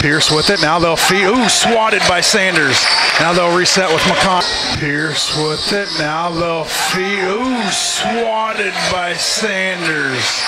Pierce with it. Now they'll feed. Ooh, swatted by Sanders. Now they'll reset with McCon. Pierce with it. Now they'll feed. Ooh, swatted by Sanders.